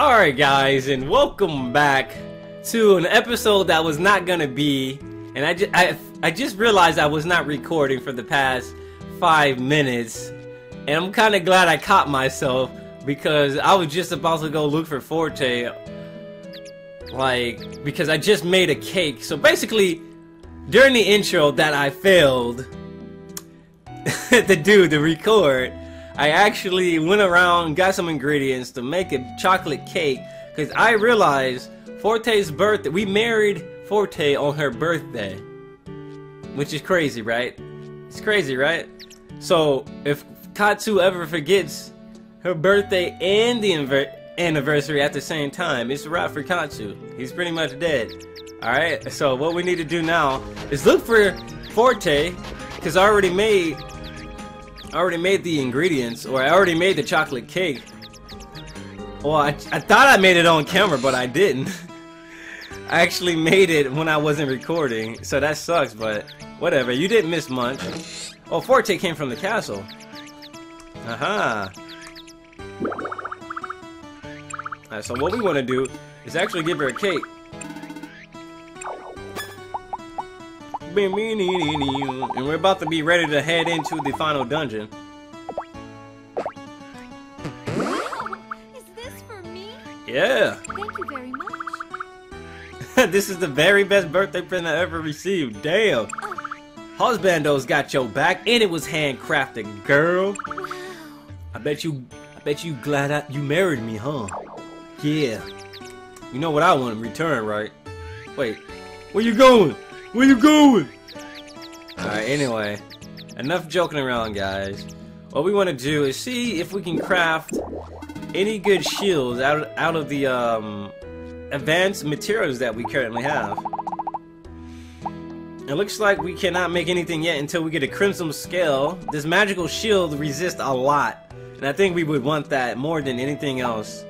Alright guys, and welcome back to an episode that was not gonna be, and I just, I, I just realized I was not recording for the past five minutes, and I'm kind of glad I caught myself, because I was just about to go look for Forte, like, because I just made a cake, so basically, during the intro that I failed to do, to record, I actually went around and got some ingredients to make a chocolate cake because I realized Forte's birthday. We married Forte on her birthday, which is crazy, right? It's crazy, right? So if Katsu ever forgets her birthday and the anniversary at the same time, it's a wrap for Katsu. He's pretty much dead. Alright, so what we need to do now is look for Forte, because I already made I already made the ingredients, or I already made the chocolate cake. Well, I, I thought I made it on camera, but I didn't. I actually made it when I wasn't recording, so that sucks, but whatever. You didn't miss much. Oh, Forte came from the castle. Aha. Alright, so what we want to do is actually give her a cake. And we're about to be ready to head into the final dungeon. Wow! Is this for me? Yeah. Thank you very much. this is the very best birthday present I ever received. Damn. Husbando's got your back, and it was handcrafted, girl. Wow. I bet you, I bet you glad I, you married me, huh? Yeah. You know what I want in return, right? Wait, where you going? Where you going? Alright, anyway. Enough joking around, guys. What we want to do is see if we can craft any good shields out of, out of the um, advanced materials that we currently have. It looks like we cannot make anything yet until we get a Crimson Scale. This magical shield resists a lot, and I think we would want that more than anything else.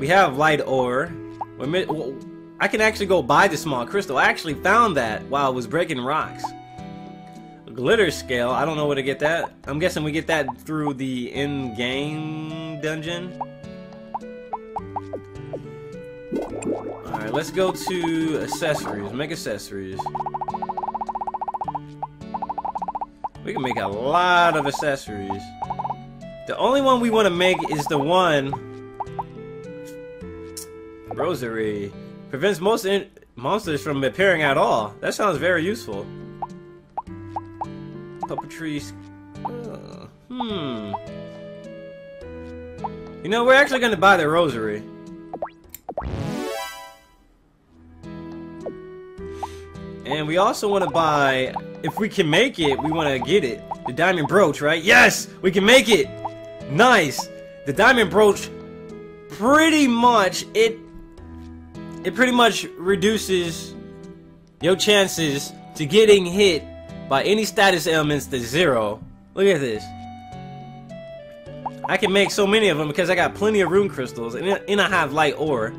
We have Light Ore. We're I can actually go buy the small crystal. I actually found that while I was breaking rocks. Glitter scale. I don't know where to get that. I'm guessing we get that through the in-game dungeon. Alright, let's go to accessories. Make accessories. We can make a lot of accessories. The only one we want to make is the one... Rosary. Prevents most monsters from appearing at all. That sounds very useful. Puppetry. Uh, hmm. You know, we're actually going to buy the rosary. And we also want to buy, if we can make it, we want to get it. The diamond brooch, right? Yes! We can make it! Nice! The diamond brooch, pretty much, it it pretty much reduces your chances to getting hit by any status elements to zero. Look at this. I can make so many of them because I got plenty of rune crystals and, and I have light ore.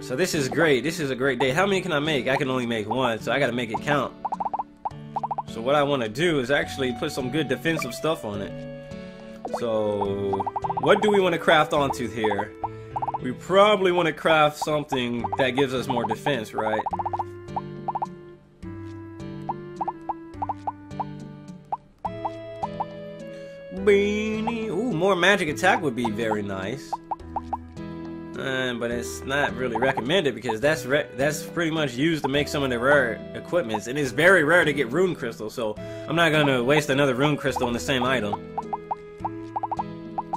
So this is great. This is a great day. How many can I make? I can only make one, so I gotta make it count. So what I want to do is actually put some good defensive stuff on it. So what do we want to craft onto here? We probably want to craft something that gives us more defense, right? Beanie. Ooh, more magic attack would be very nice. Uh, but it's not really recommended because that's that's pretty much used to make some of the rare equipments, and it's very rare to get rune crystal. So I'm not gonna waste another rune crystal on the same item.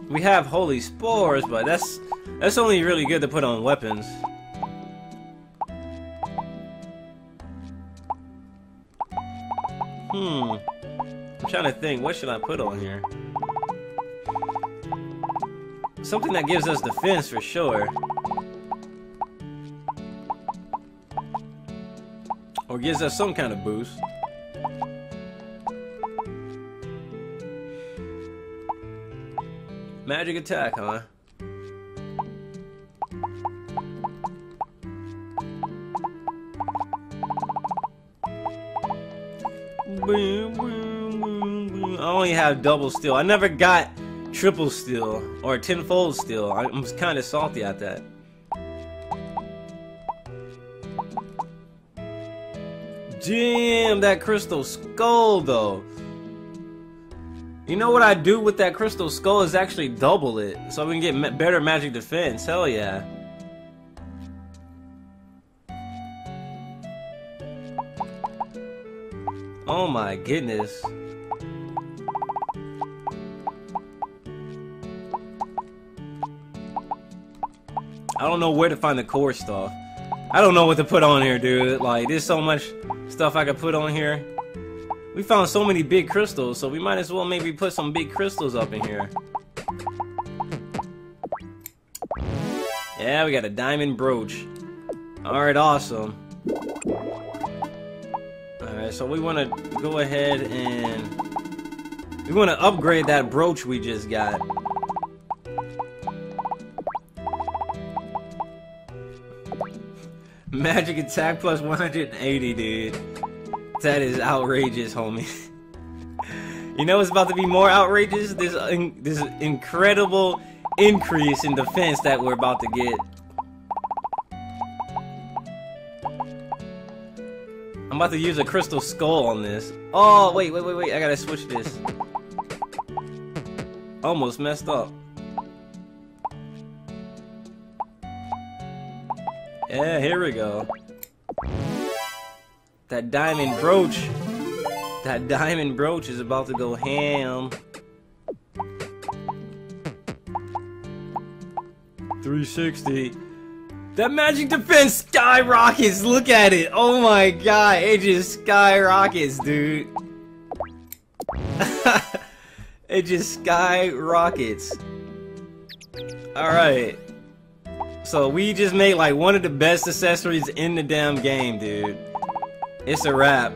We have holy spores, but that's that's only really good to put on weapons. Hmm. I'm trying to think, what should I put on here? Something that gives us defense for sure. Or gives us some kind of boost. Magic attack, huh? I only have double steel. I never got triple steel or tenfold steel. I'm kind of salty at that. Damn, that crystal skull though. You know what I do with that crystal skull is actually double it, so we can get better magic defense. Hell yeah. My goodness. I don't know where to find the core stuff. I don't know what to put on here, dude. Like, there's so much stuff I could put on here. We found so many big crystals, so we might as well maybe put some big crystals up in here. Yeah, we got a diamond brooch. Alright, awesome. So we want to go ahead and... We want to upgrade that brooch we just got. Magic attack plus 180, dude. That is outrageous, homie. you know what's about to be more outrageous? This, in, this incredible increase in defense that we're about to get. About to use a crystal skull on this. Oh, wait, wait, wait, wait. I gotta switch this. Almost messed up. Yeah, here we go. That diamond brooch. That diamond brooch is about to go ham. 360. That magic defense skyrockets. Look at it. Oh my god. It just skyrockets, dude. it just skyrockets. Alright. So we just made like one of the best accessories in the damn game, dude. It's a wrap.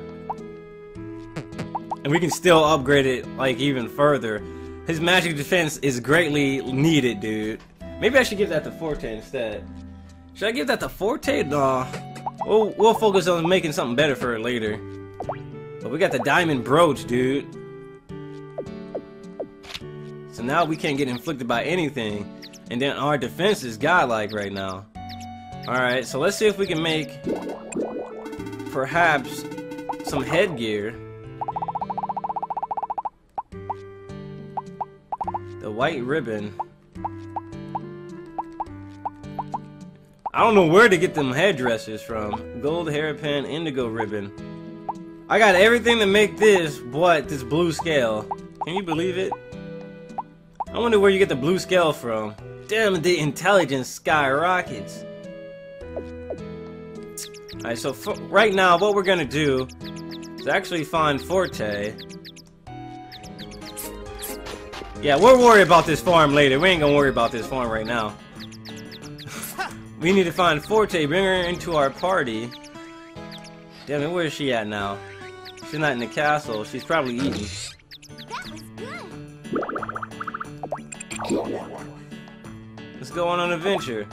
And we can still upgrade it like even further. His magic defense is greatly needed, dude. Maybe I should give that to Forte instead. Should I give that to Forte? Nah. We'll, we'll focus on making something better for it later. But we got the diamond brooch, dude. So now we can't get inflicted by anything. And then our defense is godlike right now. Alright, so let's see if we can make perhaps some headgear. The white ribbon. I don't know where to get them headdresses from. Gold hairpin, indigo ribbon. I got everything to make this, but this blue scale. Can you believe it? I wonder where you get the blue scale from. Damn, the intelligence skyrockets. Alright, so right now, what we're gonna do is actually find Forte. Yeah, we'll worry about this farm later. We ain't gonna worry about this farm right now. We need to find Forte, bring her into our party. Damn it, where is she at now? She's not in the castle. She's probably eating. Let's go on an adventure.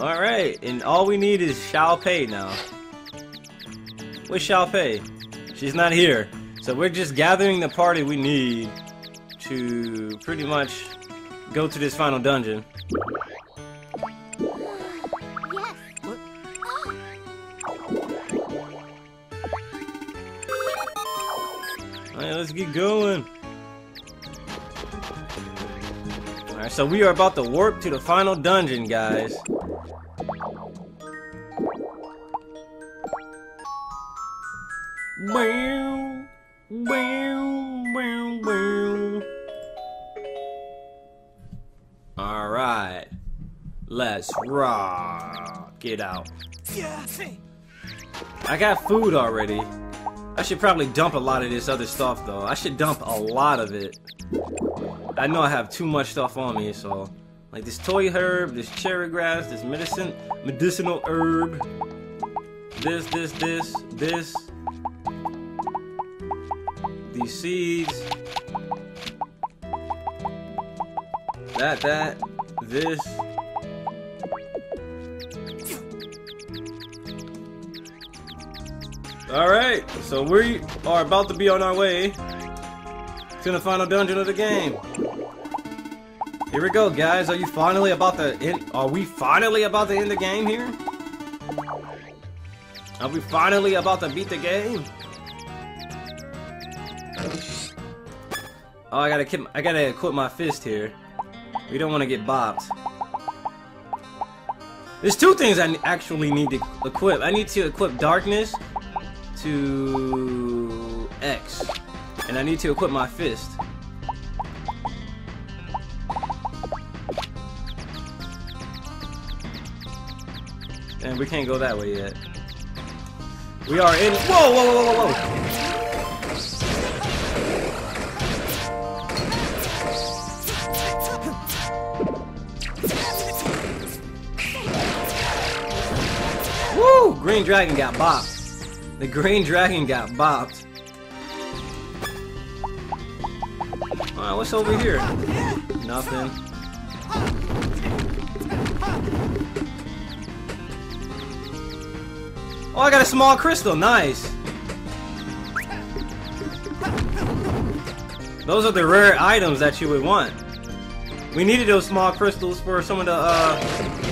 Alright, and all we need is Xiao Pai now. Where's Xiao Pai? She's not here. So we're just gathering the party we need to pretty much go to this final dungeon. Alright, let's get going. Alright, so we are about to warp to the final dungeon, guys. Rock it out. I got food already. I should probably dump a lot of this other stuff though. I should dump a lot of it. I know I have too much stuff on me, so like this toy herb, this cherry grass, this medicine medicinal herb, this, this, this, this, these seeds, that, that, this. Alright, so we are about to be on our way to the final dungeon of the game. Here we go, guys. Are you finally about to end? Are we finally about to end the game here? Are we finally about to beat the game? Oh, I gotta keep, I gotta equip my fist here. We don't want to get bopped. There's two things I actually need to equip. I need to equip darkness to X, and I need to equip my fist. And we can't go that way yet. We are in. Whoa, whoa, whoa, whoa, whoa! Woo! Green Dragon got bopped. The Green Dragon got bopped. Alright, what's over here? Nothing. Oh, I got a small crystal. Nice. Those are the rare items that you would want. We needed those small crystals for some of the, uh...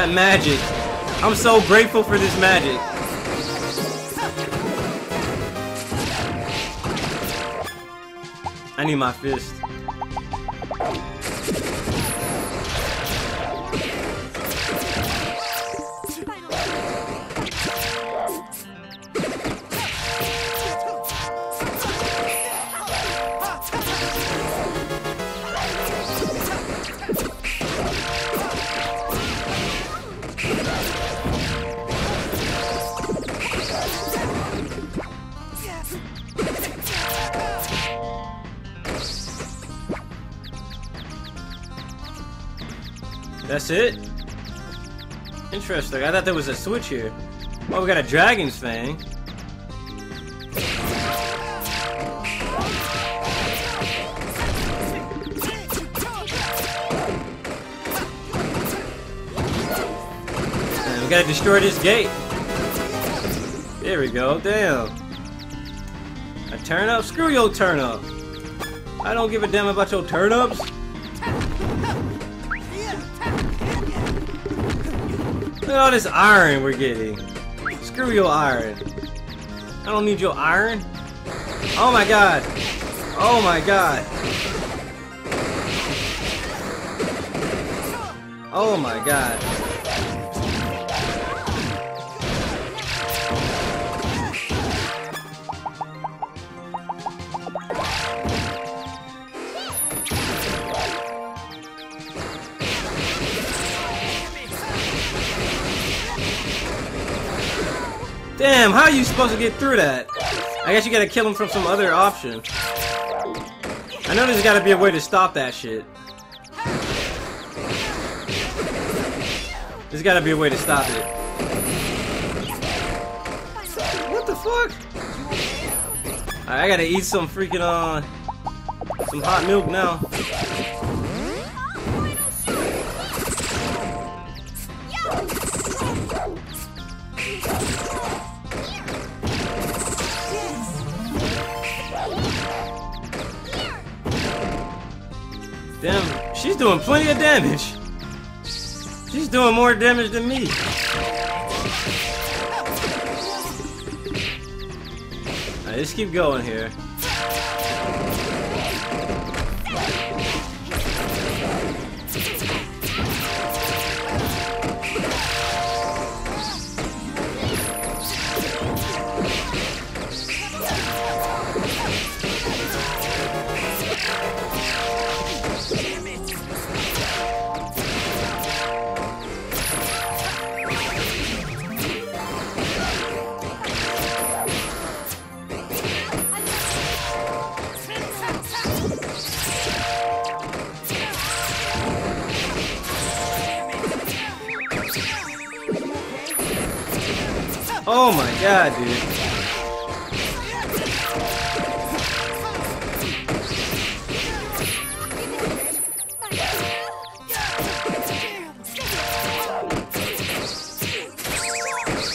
That magic. I'm so grateful for this magic. I need my fist. It? Interesting. I thought there was a switch here. Oh, we got a dragon's fang. We gotta destroy this gate. There we go. Damn. A turnip? Screw your turnip. I don't give a damn about your turnips. Look at all this iron we're getting. Screw your iron. I don't need your iron. Oh my god. Oh my god. Oh my god. Are you supposed to get through that? I guess you gotta kill him from some other option. I know there's gotta be a way to stop that shit. There's gotta be a way to stop it. What the fuck? I gotta eat some freaking, uh, some hot milk now. Damn, she's doing plenty of damage. She's doing more damage than me. Alright, let's keep going here. Dude.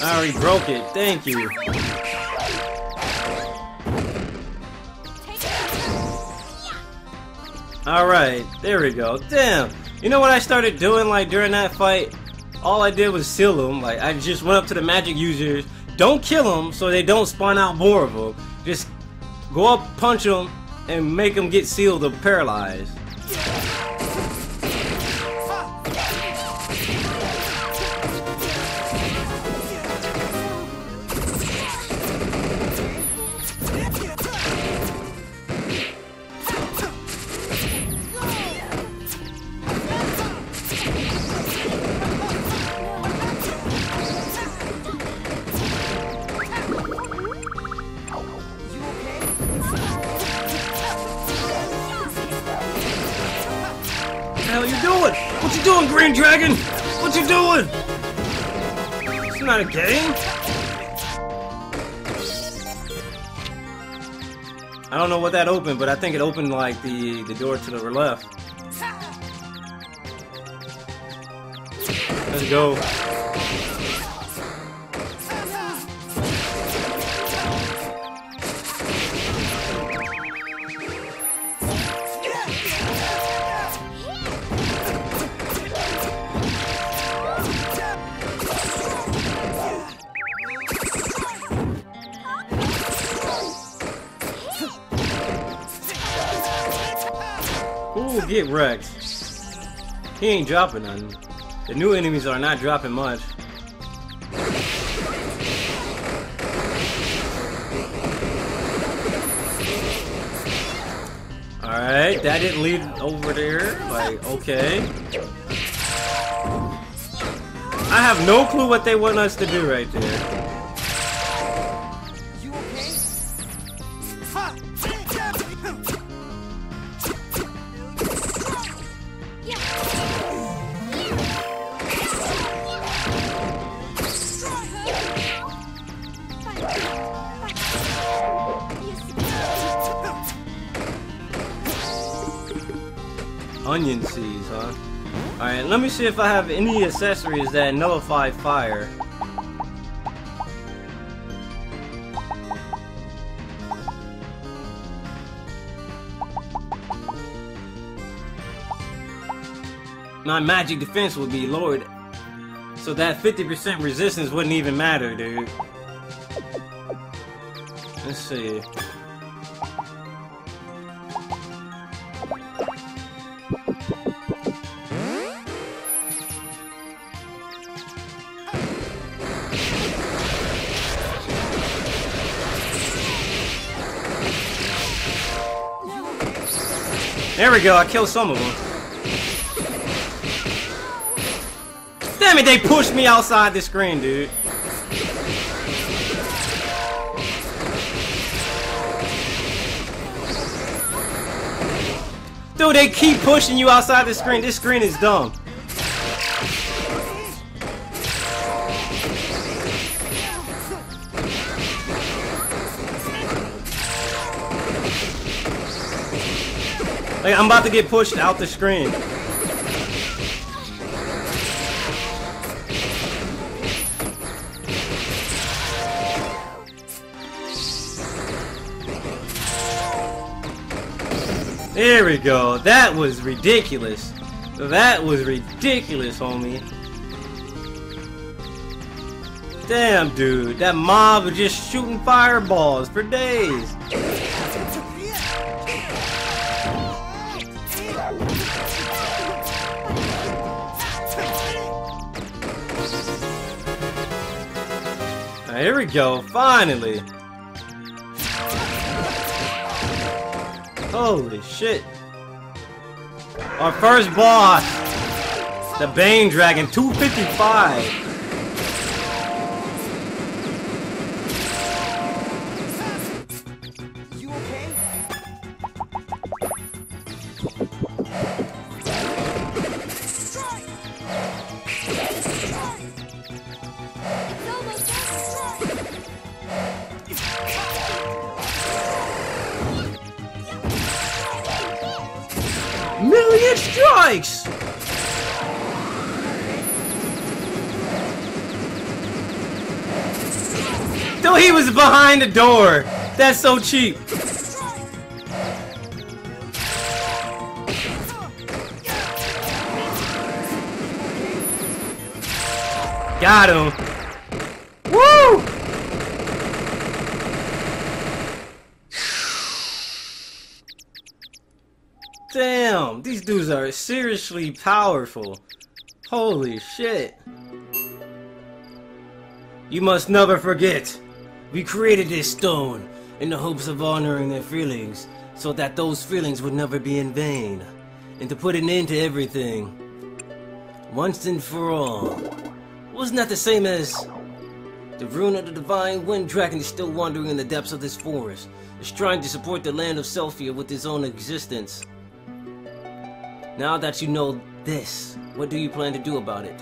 I already broke it. Thank you. Alright, there we go. Damn! You know what I started doing, like, during that fight? All I did was seal them. Like, I just went up to the magic users don't kill them so they don't spawn out more of them. Just go up, punch them, and make them get sealed or paralyzed. Hell you doing? What you doing, Green Dragon? What you doing? It's not a game. I don't know what that opened, but I think it opened like the the door to the left. Let's go. Wrecked. He ain't dropping nothing. The new enemies are not dropping much. Alright, that didn't lead over there. Like, okay. I have no clue what they want us to do right there. Onion seeds, huh? Alright, let me see if I have any accessories that nullify fire. My magic defense would be lowered. So that 50% resistance wouldn't even matter, dude. Let's see. We go, I killed some of them. Damn it, they pushed me outside the screen, dude. Dude, they keep pushing you outside the screen. This screen is dumb. Like, I'm about to get pushed out the screen. There we go. That was ridiculous. That was ridiculous, homie. Damn, dude. That mob was just shooting fireballs for days. Here we go. Finally. Holy shit. Our first boss. The Bane Dragon 255. Though he was behind the door. That's so cheap. Got him. Woo! Damn, these dudes are seriously powerful. Holy shit. You must never forget, we created this stone in the hopes of honoring their feelings, so that those feelings would never be in vain, and to put an end to everything. Once and for all. Wasn't that the same as the rune of the divine wind dragon is still wandering in the depths of this forest, is trying to support the land of Selphia with his own existence. Now that you know this, what do you plan to do about it?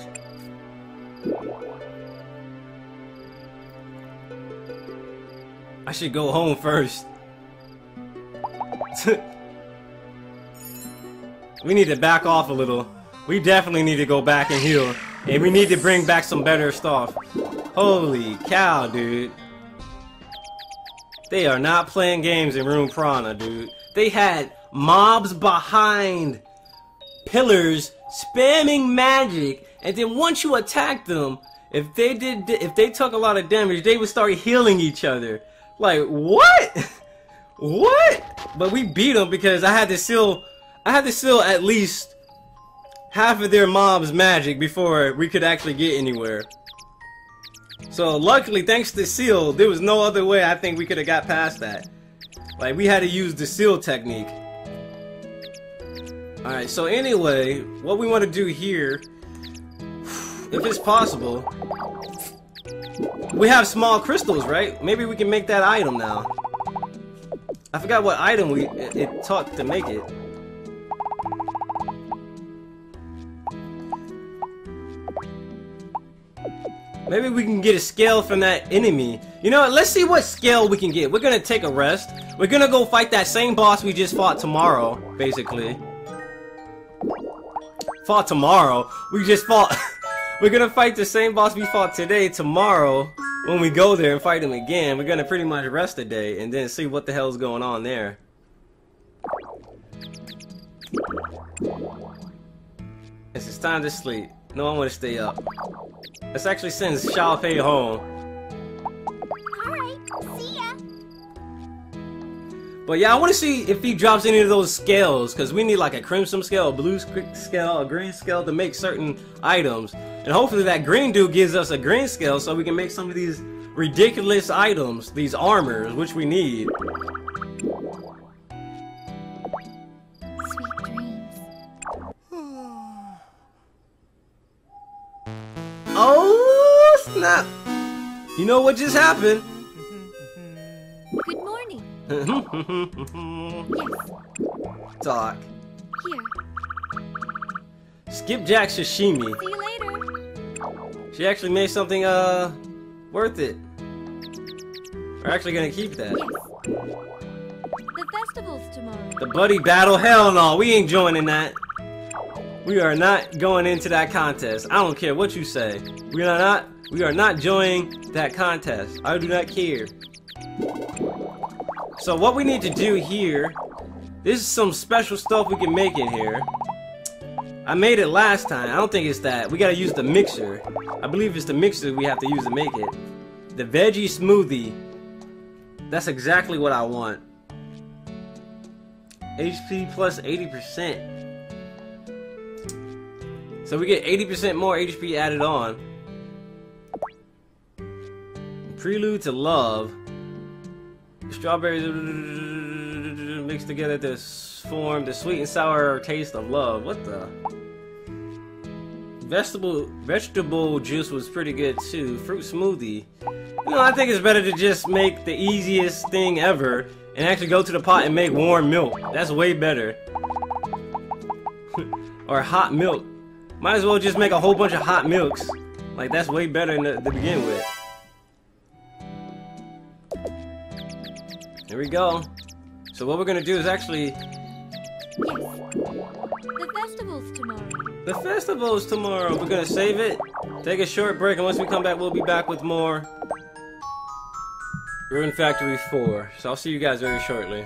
I should go home first. we need to back off a little. We definitely need to go back and heal. And we need to bring back some better stuff. Holy cow, dude. They are not playing games in Rune Prana, dude. They had mobs behind pillars spamming magic, and then once you attack them, if they did if they took a lot of damage, they would start healing each other. Like what? what? But we beat them because I had to seal I had to seal at least half of their mob's magic before we could actually get anywhere. So luckily, thanks to seal, there was no other way I think we could have got past that. Like we had to use the seal technique. Alright, so anyway, what we want to do here, if it's possible, we have small crystals, right? Maybe we can make that item now. I forgot what item we it, it taught to make it. Maybe we can get a scale from that enemy. You know what? Let's see what scale we can get. We're gonna take a rest. We're gonna go fight that same boss we just fought tomorrow, basically. Fought tomorrow. We just fought. We're gonna fight the same boss we fought today, tomorrow. When we go there and fight him again, we're gonna pretty much rest a day and then see what the hell's going on there. It's time to sleep. No, I want to stay up. Let's actually send Xiao Pai home. Alright, see ya. But yeah, I want to see if he drops any of those scales, because we need like a crimson scale, a blue sc- scale, a green scale to make certain items. And hopefully that green dude gives us a green scale so we can make some of these ridiculous items, these armors, which we need. Sweet dreams. Oh, snap! You know what just happened? Good morning. Yes, Talk. here. Skipjack sashimi. See you later. She actually made something, uh, worth it. We're actually gonna keep that. Yes. The festival's tomorrow. The buddy battle? Hell no, we ain't joining that. We are not going into that contest. I don't care what you say. We are not. We are not joining that contest. I do not care. So what we need to do here, this is some special stuff we can make in here. I made it last time. I don't think it's that. We gotta use the mixer. I believe it's the mixer we have to use to make it. The veggie smoothie. That's exactly what I want. HP plus 80%. So we get 80% more HP added on. Prelude to Love. Strawberries mixed together to form the sweet and sour taste of love. What the? Vegetable vegetable juice was pretty good too. Fruit smoothie. You know, I think it's better to just make the easiest thing ever and actually go to the pot and make warm milk. That's way better. or hot milk. Might as well just make a whole bunch of hot milks. Like that's way better to, to begin with. Here we go. So what we're gonna do is actually Yes. The festival's tomorrow. the festival's tomorrow. We're gonna save it, take a short break, and once we come back, we'll be back with more. Rune Factory 4. So I'll see you guys very shortly.